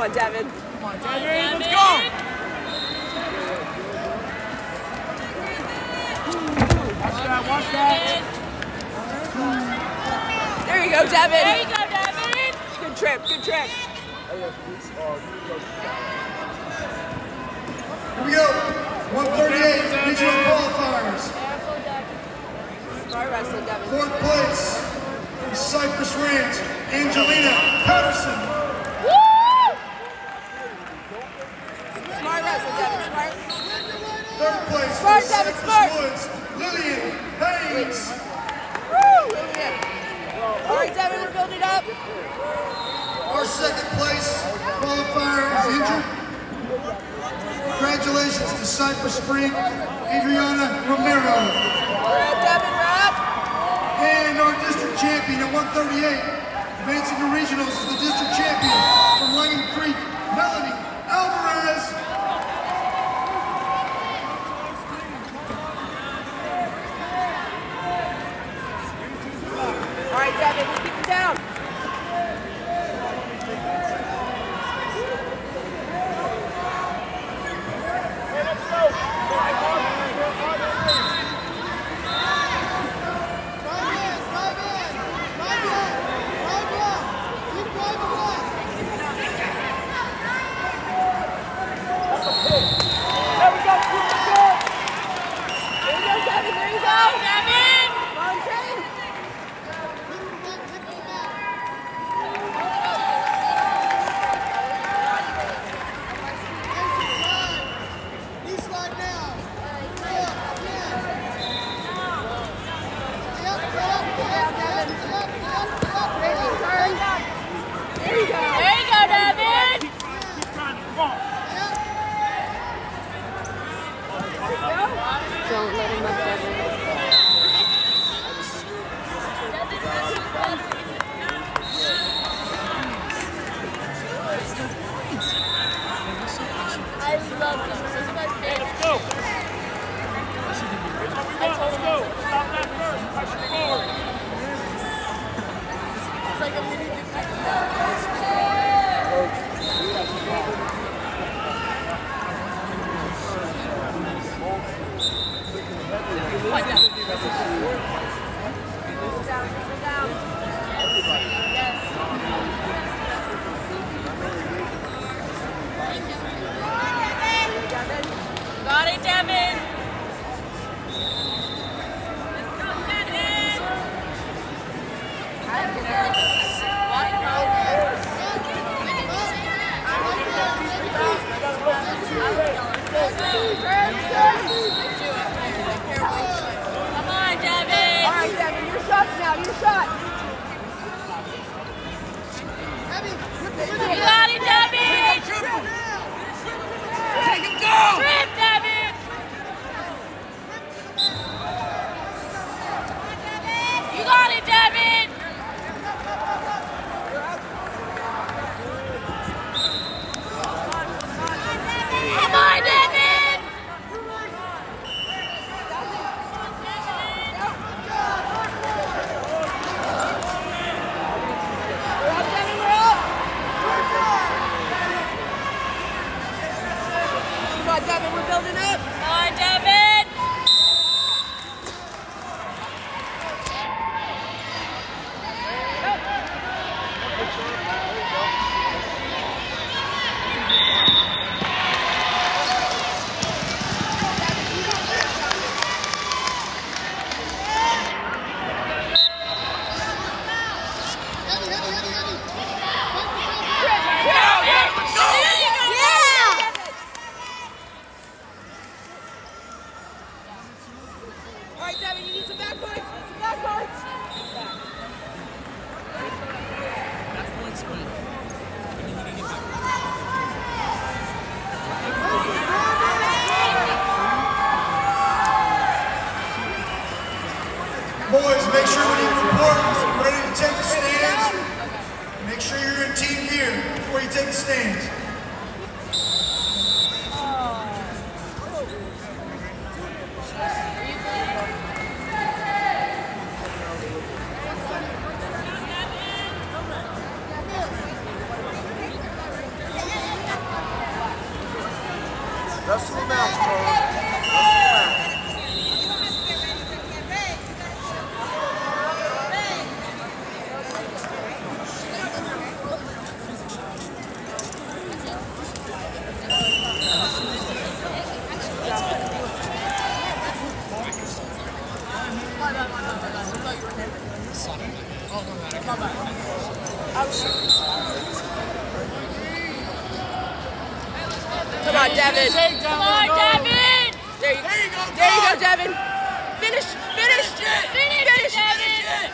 on, Devon. Come on, Devon, let's go! Watch that, watch that. There you go, Devon. There you go, Devon. Good trip, good trip. Here we go. 138 regional qualifiers. Sorry, wrestling, Devon. Fourth place from Cypress Ranch, Angelina Patterson. Up. Our second place qualifier is injured. Congratulations to Cypress Spring, Adriana Romero. All right, Devon, wrap. And our district champion at 138, advancing to regionals is the district champion from Langham Creek, Melanie Alvarez. All right, Devon, we'll keep it down. There we go, keep it going. There you go, Devon, there you go. Devon. Come on, Shane. There you go. There you go, Devon. Keep trying to, come on. Don't let him up, Devon. I love this. Shots Boys, make sure when you report, ready to take the stands. Make sure you're in team gear before you take the stands. Come on, Devon. Come on, Devon. There you, there you go. There you go, Devon. Finish. Finish. Finish, Finish. Devon.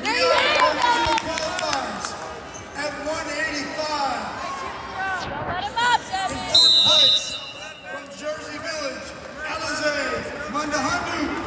There We you go. qualifiers at 185. Don't let him up, In Devon. fourth place, from Jersey Village, Alize Mandahandu.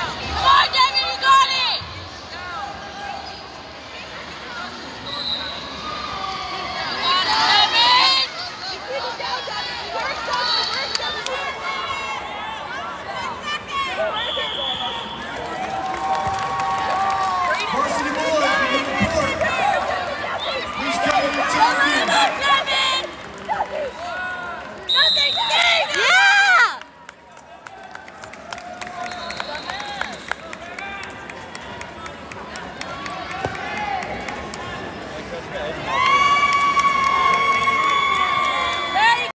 Go!